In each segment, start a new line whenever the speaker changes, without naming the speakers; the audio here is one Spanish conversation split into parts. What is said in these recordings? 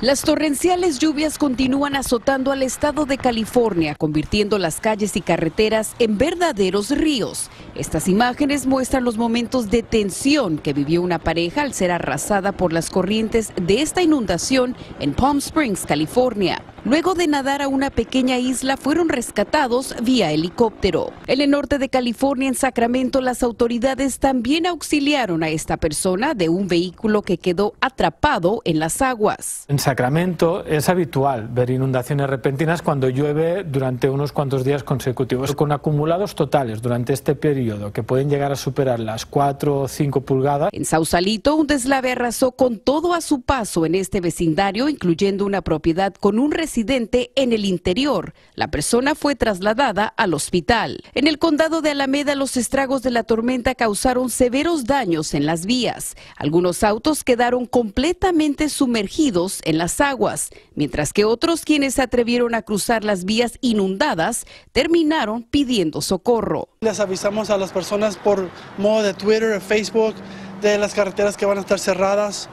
Las torrenciales lluvias continúan azotando al estado de California, convirtiendo las calles y carreteras en verdaderos ríos. Estas imágenes muestran los momentos de tensión que vivió una pareja al ser arrasada por las corrientes de esta inundación en Palm Springs, California. Luego de nadar a una pequeña isla, fueron rescatados vía helicóptero. En el norte de California, en Sacramento, las autoridades también auxiliaron a esta persona de un vehículo que quedó atrapado en las aguas.
En Sacramento es habitual ver inundaciones repentinas cuando llueve durante unos cuantos días consecutivos, con acumulados totales durante este periodo que pueden llegar a superar las 4 o 5 pulgadas.
En Sausalito, un deslave arrasó con todo a su paso en este vecindario, incluyendo una propiedad con un en el interior. La persona fue trasladada al hospital. En el condado de Alameda, los estragos de la tormenta causaron severos daños en las vías. Algunos autos quedaron completamente sumergidos en las aguas, mientras que otros quienes se atrevieron a cruzar las vías inundadas terminaron pidiendo socorro.
Les avisamos a las personas por modo de Twitter, Facebook, de las carreteras que van a estar cerradas.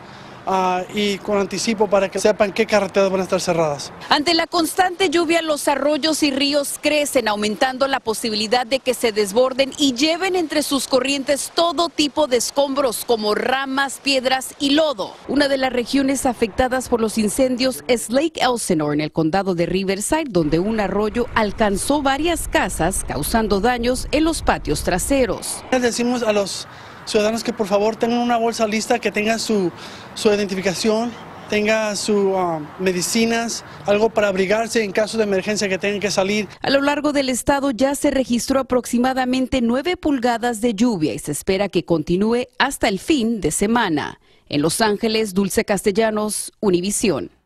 Ah, y con anticipo para que sepan qué carreteras van a estar cerradas.
Ante la constante lluvia, los arroyos y ríos crecen, aumentando la posibilidad de que se desborden y lleven entre sus corrientes todo tipo de escombros como ramas, piedras y lodo. Una de las regiones afectadas por los incendios es Lake Elsinore, en el condado de Riverside, donde un arroyo alcanzó varias casas, causando daños en los patios traseros.
decimos a los ciudadanos que por favor tengan una bolsa lista que tenga su, su identificación, tenga sus um, medicinas, algo para abrigarse en caso de emergencia que tengan que salir.
A lo largo del estado ya se registró aproximadamente 9 pulgadas de lluvia y se espera que continúe hasta el fin de semana. En Los Ángeles, Dulce Castellanos, Univisión.